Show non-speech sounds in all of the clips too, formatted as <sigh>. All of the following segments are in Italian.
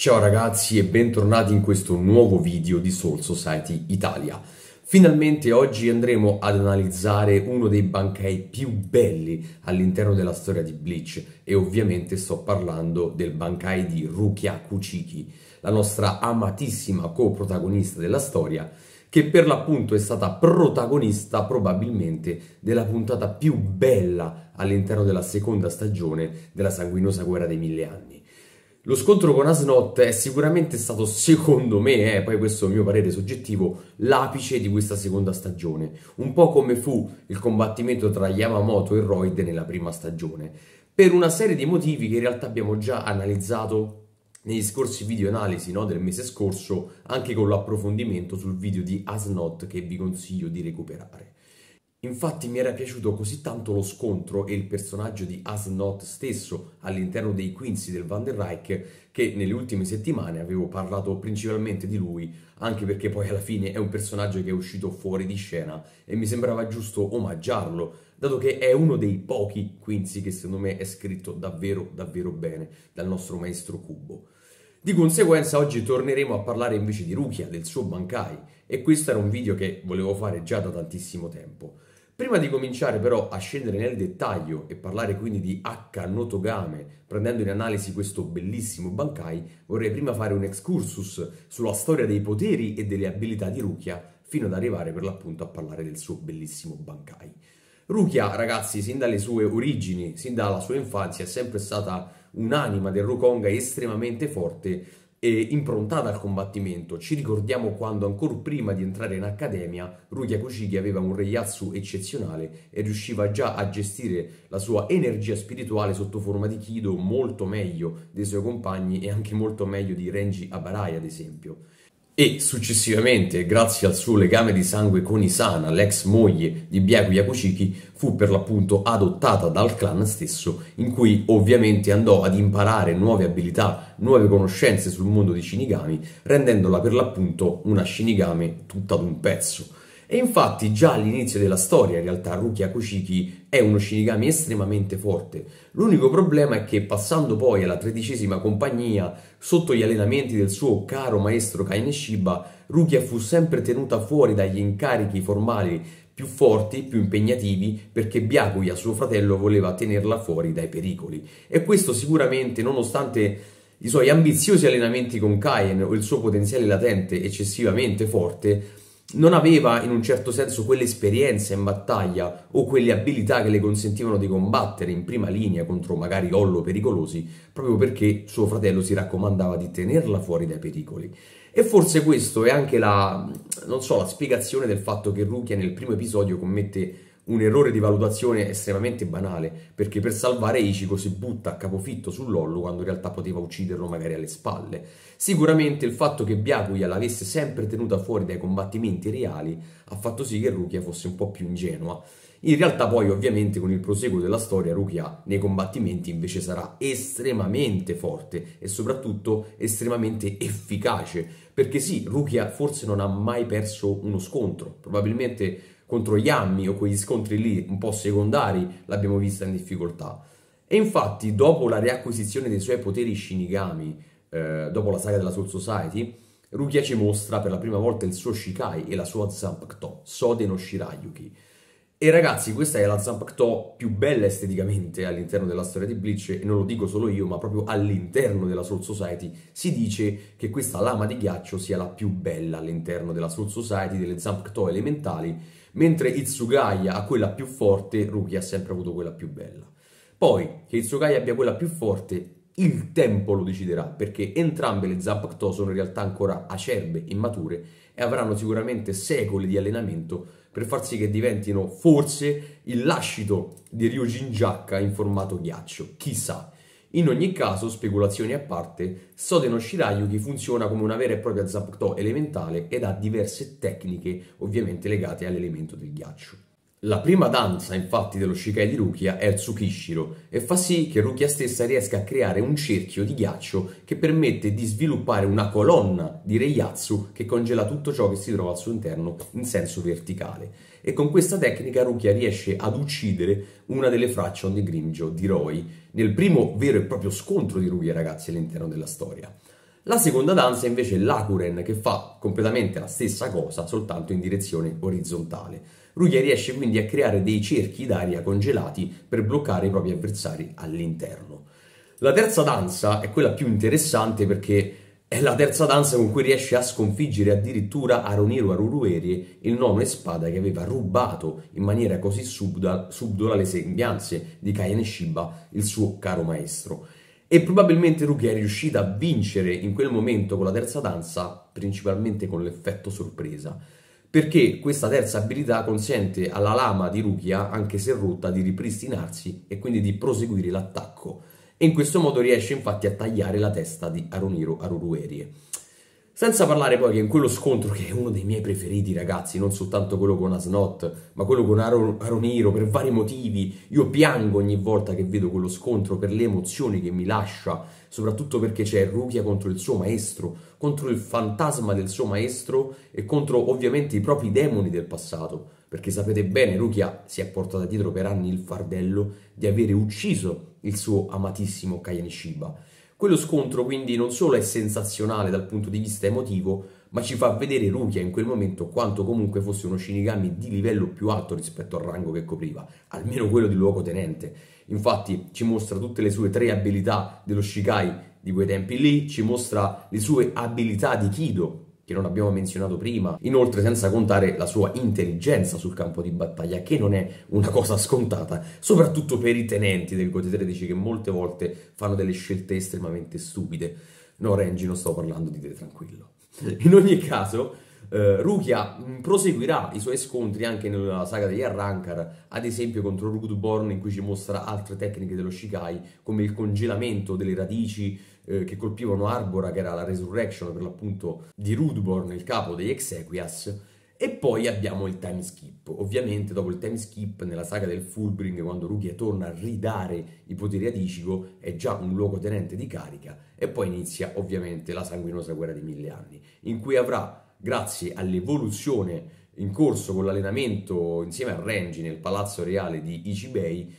Ciao ragazzi e bentornati in questo nuovo video di Soul Society Italia. Finalmente oggi andremo ad analizzare uno dei bancai più belli all'interno della storia di Bleach e ovviamente sto parlando del bankai di Rukia Kuchiki, la nostra amatissima co-protagonista della storia che per l'appunto è stata protagonista probabilmente della puntata più bella all'interno della seconda stagione della sanguinosa guerra dei mille anni. Lo scontro con Asnot è sicuramente stato, secondo me, eh, poi questo è il mio parere soggettivo, l'apice di questa seconda stagione. Un po' come fu il combattimento tra Yamamoto e Royd nella prima stagione. Per una serie di motivi che in realtà abbiamo già analizzato negli scorsi video analisi no, del mese scorso, anche con l'approfondimento sul video di Asnot che vi consiglio di recuperare. Infatti mi era piaciuto così tanto lo scontro e il personaggio di Asnot stesso all'interno dei Quincy del Van der Reich che nelle ultime settimane avevo parlato principalmente di lui anche perché poi alla fine è un personaggio che è uscito fuori di scena e mi sembrava giusto omaggiarlo dato che è uno dei pochi Quincy che secondo me è scritto davvero davvero bene dal nostro maestro Kubo. Di conseguenza oggi torneremo a parlare invece di Rukia, del suo Bankai e questo era un video che volevo fare già da tantissimo tempo. Prima di cominciare però a scendere nel dettaglio e parlare quindi di H Notogame, prendendo in analisi questo bellissimo Bankai, vorrei prima fare un excursus sulla storia dei poteri e delle abilità di Rukia, fino ad arrivare per l'appunto a parlare del suo bellissimo Bankai. Rukia, ragazzi, sin dalle sue origini, sin dalla sua infanzia, è sempre stata un'anima del Rukonga estremamente forte e improntata al combattimento. Ci ricordiamo quando ancora prima di entrare in accademia Rukia Kuchiki aveva un Reiatsu eccezionale e riusciva già a gestire la sua energia spirituale sotto forma di Kido molto meglio dei suoi compagni e anche molto meglio di Renji Abarai ad esempio e successivamente, grazie al suo legame di sangue con Isana, l'ex moglie di Byaku Yakushiki, fu per l'appunto adottata dal clan stesso, in cui ovviamente andò ad imparare nuove abilità, nuove conoscenze sul mondo di Shinigami, rendendola per l'appunto una Shinigami tutta ad un pezzo. E infatti già all'inizio della storia in realtà Rukia Kuchiki è uno Shinigami estremamente forte. L'unico problema è che passando poi alla tredicesima compagnia, sotto gli allenamenti del suo caro maestro Kaine Shiba, Rukia fu sempre tenuta fuori dagli incarichi formali più forti, più impegnativi, perché Byakuya, suo fratello, voleva tenerla fuori dai pericoli. E questo sicuramente, nonostante i suoi ambiziosi allenamenti con Kaien o il suo potenziale latente eccessivamente forte, non aveva in un certo senso quell'esperienza in battaglia o quelle abilità che le consentivano di combattere in prima linea contro magari Ollo pericolosi, proprio perché suo fratello si raccomandava di tenerla fuori dai pericoli. E forse questo è anche la, non so, la spiegazione del fatto che Rukia nel primo episodio commette un errore di valutazione estremamente banale, perché per salvare Ichigo si butta a capofitto sull'ollo quando in realtà poteva ucciderlo magari alle spalle. Sicuramente il fatto che Byakuya l'avesse sempre tenuta fuori dai combattimenti reali ha fatto sì che Rukia fosse un po' più ingenua. In realtà poi ovviamente con il proseguo della storia Rukia nei combattimenti invece sarà estremamente forte e soprattutto estremamente efficace, perché sì, Rukia forse non ha mai perso uno scontro, probabilmente contro Yammi o quegli scontri lì un po' secondari l'abbiamo vista in difficoltà. E infatti, dopo la riacquisizione dei suoi poteri Shinigami, eh, dopo la saga della Soul Society, Rukia ci mostra per la prima volta il suo Shikai e la sua Zanpakuto, Sode no Shirayuki. E ragazzi, questa è la Zanpakuto più bella esteticamente all'interno della storia di Bleach, e non lo dico solo io, ma proprio all'interno della Soul Society si dice che questa lama di ghiaccio sia la più bella all'interno della Soul Society, delle Zanpakuto elementali, mentre Itsugaya ha quella più forte, Ruki ha sempre avuto quella più bella. Poi, che Itsugaya abbia quella più forte, il tempo lo deciderà, perché entrambe le Zanpakuto sono in realtà ancora acerbe, immature, e avranno sicuramente secoli di allenamento per far sì che diventino forse il lascito di Ryujin Giacca in formato ghiaccio, chissà. In ogni caso, speculazioni a parte, Sodeno Shirayuki funziona come una vera e propria Zapto elementale ed ha diverse tecniche ovviamente legate all'elemento del ghiaccio. La prima danza infatti dello Shikai di Rukia è il Tsukishiro e fa sì che Rukia stessa riesca a creare un cerchio di ghiaccio che permette di sviluppare una colonna di Reiyatsu che congela tutto ciò che si trova al suo interno in senso verticale e con questa tecnica Rukia riesce ad uccidere una delle Fraction di Grimjo di Roy nel primo vero e proprio scontro di Rukia ragazzi all'interno della storia. La seconda danza invece è l'Akuren che fa completamente la stessa cosa, soltanto in direzione orizzontale. Rukia riesce quindi a creare dei cerchi d'aria congelati per bloccare i propri avversari all'interno. La terza danza è quella più interessante perché è la terza danza con cui riesce a sconfiggere addirittura Aroniru Arurueri, il nome spada che aveva rubato in maniera così subdola, subdola le sembianze di Kaien Shiba, il suo caro maestro. E probabilmente Rukia è riuscita a vincere in quel momento con la terza danza, principalmente con l'effetto sorpresa perché questa terza abilità consente alla lama di Rukia, anche se rotta, di ripristinarsi e quindi di proseguire l'attacco e in questo modo riesce infatti a tagliare la testa di Aroniro Aruruerie. Senza parlare poi che in quello scontro, che è uno dei miei preferiti ragazzi, non soltanto quello con Asnot, ma quello con Aron, Aroniro, per vari motivi, io piango ogni volta che vedo quello scontro per le emozioni che mi lascia, soprattutto perché c'è Rukia contro il suo maestro, contro il fantasma del suo maestro e contro ovviamente i propri demoni del passato, perché sapete bene Rukia si è portata dietro per anni il fardello di avere ucciso il suo amatissimo Kayan Shiba. Quello scontro quindi non solo è sensazionale dal punto di vista emotivo, ma ci fa vedere Rukia in quel momento quanto comunque fosse uno Shinigami di livello più alto rispetto al rango che copriva, almeno quello di luogotenente. Infatti ci mostra tutte le sue tre abilità dello Shikai di quei tempi lì, ci mostra le sue abilità di Kido, che non abbiamo menzionato prima, inoltre senza contare la sua intelligenza sul campo di battaglia, che non è una cosa scontata, soprattutto per i tenenti del Gote 13 che molte volte fanno delle scelte estremamente stupide. No, Renji, non sto parlando di te, tranquillo. In ogni caso, Uh, Rukia proseguirà i suoi scontri anche nella saga degli Arrancar, ad esempio contro Rudborn in cui ci mostra altre tecniche dello Shikai come il congelamento delle radici uh, che colpivano Arbora che era la resurrection per l'appunto di Rudborn, il capo degli Exequias e poi abbiamo il time skip. Ovviamente dopo il time skip nella saga del Fullbring quando Rukia torna a ridare i poteri ad Ichigo è già un luogotenente di carica e poi inizia ovviamente la sanguinosa guerra di mille anni in cui avrà grazie all'evoluzione in corso con l'allenamento insieme a Renji nel palazzo reale di Ichibei,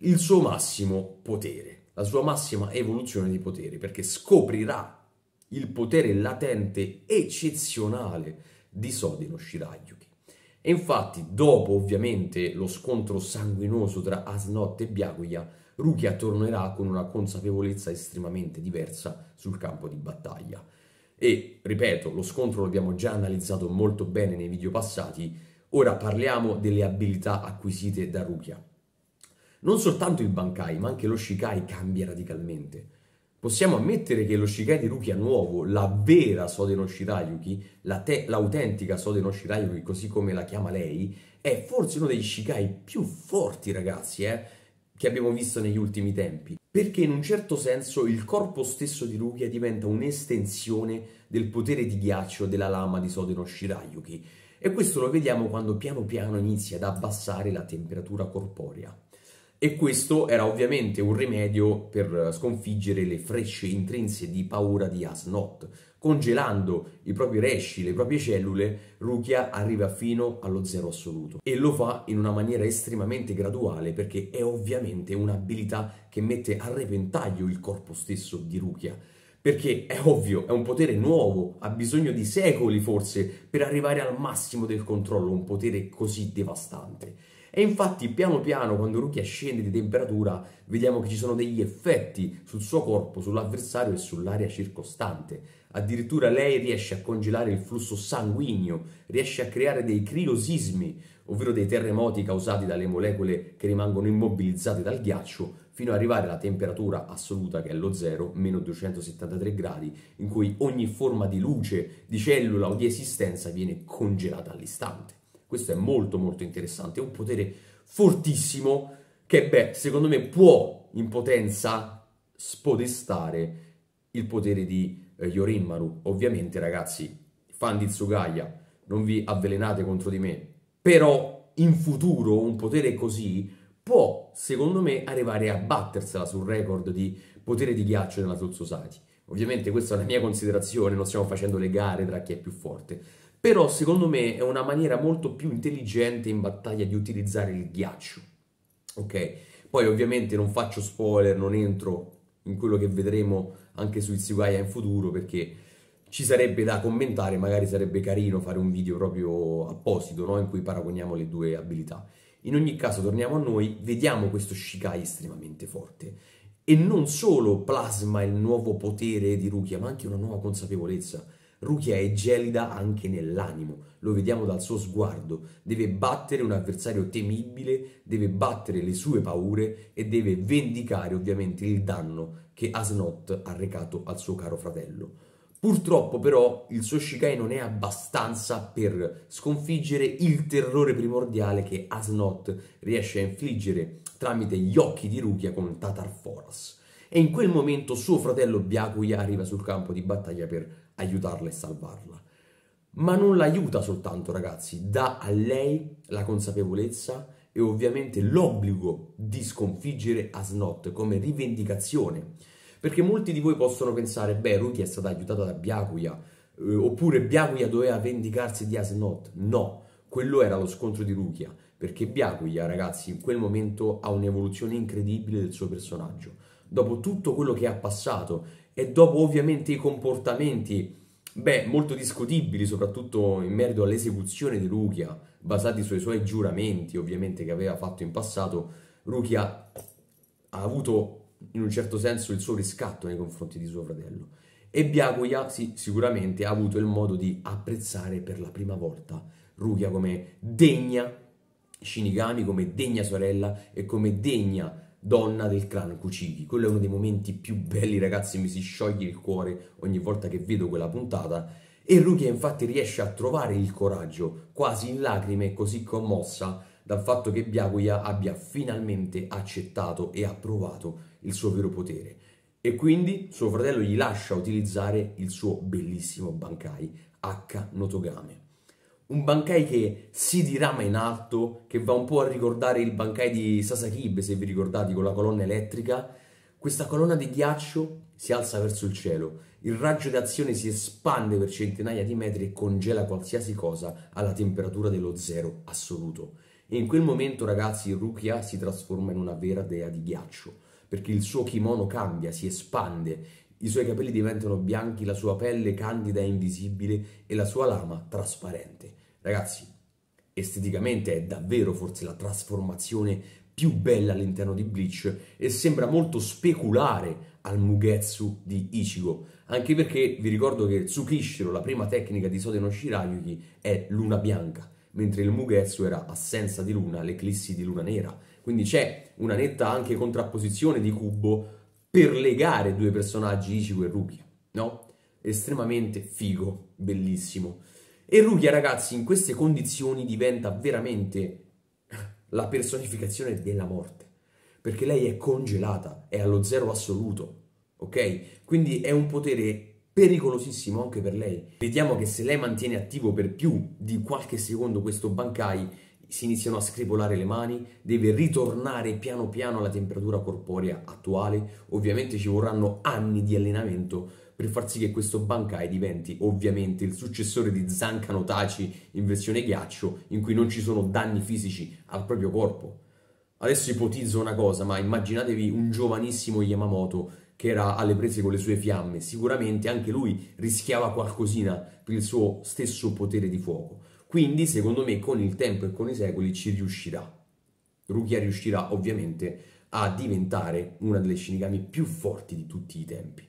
il suo massimo potere, la sua massima evoluzione di potere, perché scoprirà il potere latente eccezionale di Sodino Shirayuki. E infatti, dopo ovviamente lo scontro sanguinoso tra Asnot e Byakuya, Rukia tornerà con una consapevolezza estremamente diversa sul campo di battaglia. E, ripeto, lo scontro l'abbiamo già analizzato molto bene nei video passati, ora parliamo delle abilità acquisite da Rukia. Non soltanto il Bankai, ma anche lo Shikai cambia radicalmente. Possiamo ammettere che lo Shikai di Rukia nuovo, la vera Sode no Shirayuki, la te- l'autentica Sode no Shirayuki, così come la chiama lei, è forse uno dei Shikai più forti, ragazzi, eh, che abbiamo visto negli ultimi tempi perché in un certo senso il corpo stesso di Rukia diventa un'estensione del potere di ghiaccio della lama di Sodeno Shirayuki e questo lo vediamo quando piano piano inizia ad abbassare la temperatura corporea. E questo era ovviamente un rimedio per sconfiggere le frecce intrinse di paura di Asnot. Congelando i propri resci, le proprie cellule, Rukia arriva fino allo zero assoluto. E lo fa in una maniera estremamente graduale perché è ovviamente un'abilità che mette a repentaglio il corpo stesso di Rukia. Perché è ovvio, è un potere nuovo, ha bisogno di secoli forse per arrivare al massimo del controllo, un potere così devastante. E infatti piano piano quando Rukia scende di temperatura vediamo che ci sono degli effetti sul suo corpo, sull'avversario e sull'aria circostante. Addirittura lei riesce a congelare il flusso sanguigno, riesce a creare dei criosismi, ovvero dei terremoti causati dalle molecole che rimangono immobilizzate dal ghiaccio, fino ad arrivare alla temperatura assoluta che è lo zero, meno 273 gradi, in cui ogni forma di luce, di cellula o di esistenza viene congelata all'istante. Questo è molto molto interessante, è un potere fortissimo che, beh, secondo me può in potenza spodestare il potere di eh, Yorinmaru. Ovviamente, ragazzi, fan di Tsugaya, non vi avvelenate contro di me, però in futuro un potere così può, secondo me, arrivare a battersela sul record di potere di ghiaccio nella Soul Society. Ovviamente questa è una mia considerazione, non stiamo facendo le gare tra chi è più forte, però secondo me è una maniera molto più intelligente in battaglia di utilizzare il ghiaccio. Ok? Poi ovviamente non faccio spoiler, non entro in quello che vedremo anche su Itsugaya in futuro perché ci sarebbe da commentare, magari sarebbe carino fare un video proprio apposito no? in cui paragoniamo le due abilità. In ogni caso torniamo a noi, vediamo questo Shikai estremamente forte e non solo plasma il nuovo potere di Rukia ma anche una nuova consapevolezza Rukia è gelida anche nell'animo, lo vediamo dal suo sguardo, deve battere un avversario temibile, deve battere le sue paure e deve vendicare ovviamente il danno che Asnot ha recato al suo caro fratello. Purtroppo però il suo Shikai non è abbastanza per sconfiggere il terrore primordiale che Asnot riesce a infliggere tramite gli occhi di Rukia con Tatar Foras. E in quel momento suo fratello Byakuya arriva sul campo di battaglia per aiutarla e salvarla. Ma non l'aiuta soltanto, ragazzi, dà a lei la consapevolezza e ovviamente l'obbligo di sconfiggere Asnot come rivendicazione. Perché molti di voi possono pensare, beh, Ruki è stata aiutata da Byakuya, eh, oppure Byakuya doveva vendicarsi di Asnot. No, quello era lo scontro di Rukia, perché Byakuya, ragazzi, in quel momento ha un'evoluzione incredibile del suo personaggio. Dopo tutto quello che ha passato e dopo ovviamente i comportamenti, beh, molto discutibili, soprattutto in merito all'esecuzione di Rukia, basati sui suoi giuramenti, ovviamente, che aveva fatto in passato, Rukia ha avuto in un certo senso il suo riscatto nei confronti di suo fratello. E Byakuya sì, sicuramente ha avuto il modo di apprezzare per la prima volta Rukia come degna Shinigami, come degna sorella e come degna donna del clan Kuchiki. Quello è uno dei momenti più belli, ragazzi, mi si scioglie il cuore ogni volta che vedo quella puntata. E Rukia infatti riesce a trovare il coraggio, quasi in lacrime, così commossa dal fatto che Byakuya abbia finalmente accettato e approvato il suo vero potere. E quindi suo fratello gli lascia utilizzare il suo bellissimo Bankai H Notogame un Bankai che si dirama in alto, che va un po' a ricordare il Bankai di Sasakibe, se vi ricordate, con la colonna elettrica. Questa colonna di ghiaccio si alza verso il cielo, il raggio d'azione si espande per centinaia di metri e congela qualsiasi cosa alla temperatura dello zero assoluto. E in quel momento, ragazzi, Rukia si trasforma in una vera dea di ghiaccio, perché il suo kimono cambia, si espande, i suoi capelli diventano bianchi, la sua pelle candida e invisibile e la sua lama trasparente. Ragazzi, esteticamente è davvero forse la trasformazione più bella all'interno di Bleach e sembra molto speculare al Mugetsu di Ichigo, anche perché vi ricordo che Tsukishiro, la prima tecnica di Sode no Shirayuki, è luna bianca, mentre il Mugetsu era assenza di luna, l'eclissi di luna nera. Quindi c'è una netta anche contrapposizione di Kubo per legare due personaggi, Ichigo e Rukia, no? Estremamente figo, bellissimo. E Rukia, ragazzi, in queste condizioni diventa veramente <laughs> la personificazione della morte, perché lei è congelata, è allo zero assoluto, ok? Quindi è un potere pericolosissimo anche per lei. Vediamo che se lei mantiene attivo per più di qualche secondo questo Bankai, si iniziano a scrivolare le mani, deve ritornare piano piano alla temperatura corporea attuale, ovviamente ci vorranno anni di allenamento per far sì che questo Bankai diventi ovviamente il successore di Zankano Tachi in versione ghiaccio, in cui non ci sono danni fisici al proprio corpo. Adesso ipotizzo una cosa, ma immaginatevi un giovanissimo Yamamoto che era alle prese con le sue fiamme, sicuramente anche lui rischiava qualcosina per il suo stesso potere di fuoco. Quindi, secondo me, con il tempo e con i secoli ci riuscirà. Rukia riuscirà ovviamente a diventare una delle Shinigami più forti di tutti i tempi.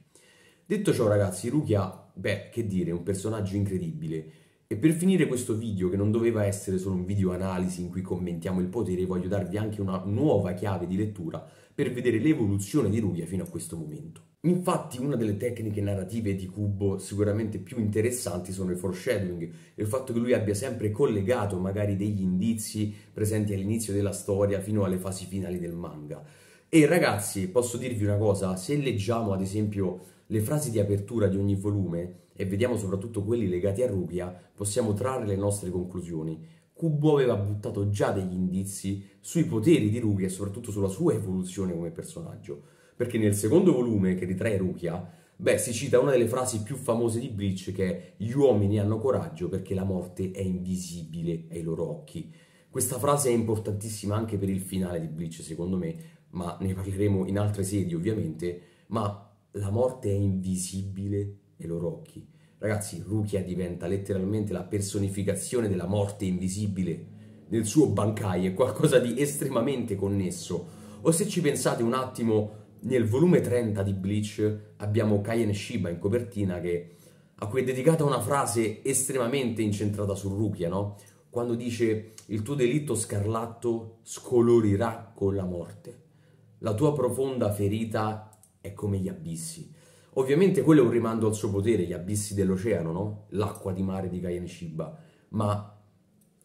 Detto ciò ragazzi, Rukia, beh, che dire, è un personaggio incredibile. E per finire questo video, che non doveva essere solo un video analisi in cui commentiamo il potere, voglio darvi anche una nuova chiave di lettura per vedere l'evoluzione di Rukia fino a questo momento. Infatti una delle tecniche narrative di Kubo sicuramente più interessanti sono il foreshadowing, il fatto che lui abbia sempre collegato magari degli indizi presenti all'inizio della storia fino alle fasi finali del manga. E ragazzi, posso dirvi una cosa, se leggiamo ad esempio le frasi di apertura di ogni volume, e vediamo soprattutto quelli legati a Rukia, possiamo trarre le nostre conclusioni. Kubo aveva buttato già degli indizi sui poteri di Rukia e soprattutto sulla sua evoluzione come personaggio. Perché nel secondo volume, che ritrae Rukia, beh, si cita una delle frasi più famose di Bleach che è «Gli uomini hanno coraggio perché la morte è invisibile ai loro occhi». Questa frase è importantissima anche per il finale di Bleach, secondo me, ma ne parleremo in altre sedi ovviamente, ma la morte è invisibile e lo rocchi. Ragazzi, Rukia diventa letteralmente la personificazione della morte invisibile nel suo Bankai, è qualcosa di estremamente connesso. O se ci pensate un attimo, nel volume 30 di Bleach abbiamo Kaien Shiba in copertina che, a cui è dedicata una frase estremamente incentrata su Rukia, no? Quando dice il tuo delitto scarlatto scolorirà con la morte. La tua profonda ferita è come gli abissi. Ovviamente quello è un rimando al suo potere, gli abissi dell'oceano, no? L'acqua di mare di Kaien Shiba, ma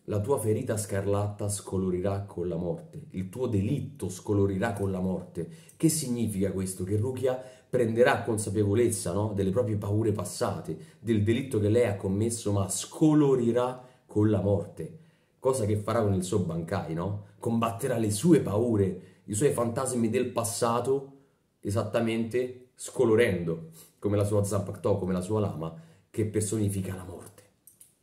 la tua ferita scarlatta scolorirà con la morte, il tuo delitto scolorirà con la morte. Che significa questo? Che Rukia prenderà consapevolezza no? delle proprie paure passate, del delitto che lei ha commesso, ma scolorirà con la morte. Cosa che farà con il suo Bankai, no? Combatterà le sue paure, i suoi fantasmi del passato, esattamente scolorendo, come la sua Zampactò, come la sua lama, che personifica la morte.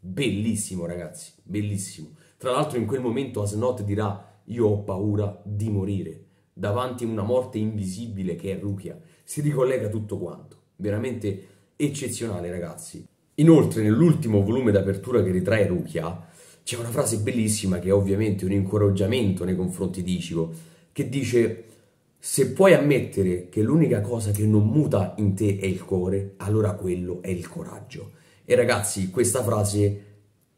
Bellissimo ragazzi, bellissimo. Tra l'altro in quel momento Asnot dirà io ho paura di morire davanti a una morte invisibile che è Rukia. Si ricollega tutto quanto. Veramente eccezionale ragazzi. Inoltre nell'ultimo volume d'apertura che ritrae Rukia c'è una frase bellissima che è ovviamente un incoraggiamento nei confronti di Ichigo che dice se puoi ammettere che l'unica cosa che non muta in te è il cuore, allora quello è il coraggio. E ragazzi, questa frase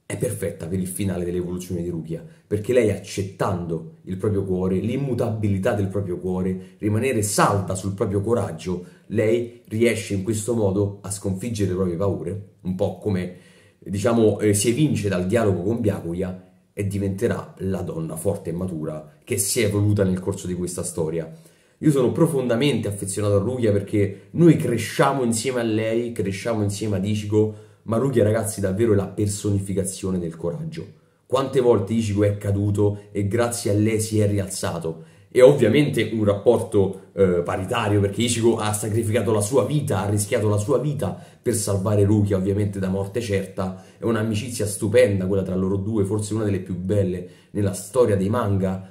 è perfetta per il finale dell'evoluzione di Rukia, perché lei accettando il proprio cuore, l'immutabilità del proprio cuore, rimanere salda sul proprio coraggio, lei riesce in questo modo a sconfiggere le proprie paure, un po' come diciamo eh, si evince dal dialogo con Byakuya e diventerà la donna forte e matura che si è evoluta nel corso di questa storia. Io sono profondamente affezionato a Rukia perché noi cresciamo insieme a lei, cresciamo insieme ad Ichigo, ma Rukia ragazzi davvero è la personificazione del coraggio. Quante volte Ichigo è caduto e grazie a lei si è rialzato. E ovviamente un rapporto eh, paritario perché Ichigo ha sacrificato la sua vita, ha rischiato la sua vita per salvare Rukia ovviamente da morte certa. È un'amicizia stupenda quella tra loro due, forse una delle più belle nella storia dei manga.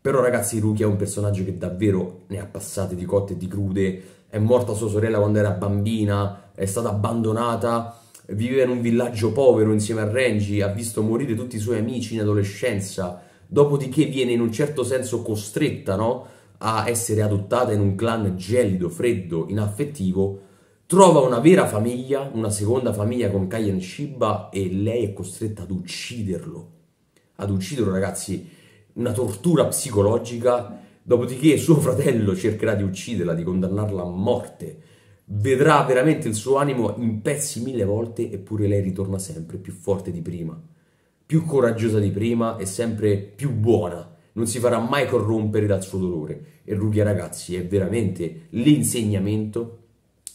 Però ragazzi Rukia è un personaggio che davvero ne ha passate di cotte e di crude. È morta sua sorella quando era bambina, è stata abbandonata viveva in un villaggio povero insieme a Renji, ha visto morire tutti i suoi amici in adolescenza, dopodiché viene in un certo senso costretta no? a essere adottata in un clan gelido, freddo, inaffettivo, trova una vera famiglia, una seconda famiglia con Kaien Shiba e lei è costretta ad ucciderlo. Ad ucciderlo ragazzi, una tortura psicologica, dopodiché suo fratello cercherà di ucciderla, di condannarla a morte vedrà veramente il suo animo in pezzi mille volte, eppure lei ritorna sempre più forte di prima, più coraggiosa di prima e sempre più buona. Non si farà mai corrompere dal suo dolore. E Rukia, ragazzi, è veramente l'insegnamento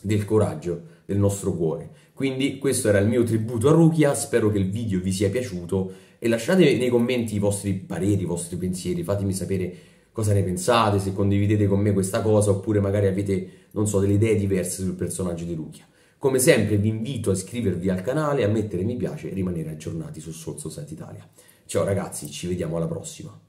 del coraggio del nostro cuore. Quindi questo era il mio tributo a Rukia, spero che il video vi sia piaciuto e lasciate nei commenti i vostri pareri, i vostri pensieri, fatemi sapere cosa ne pensate, se condividete con me questa cosa oppure magari avete, non so, delle idee diverse sul personaggio di Rukia. Come sempre vi invito a iscrivervi al canale, a mettere mi piace e rimanere aggiornati su Soul Society Italia. Ciao ragazzi, ci vediamo alla prossima.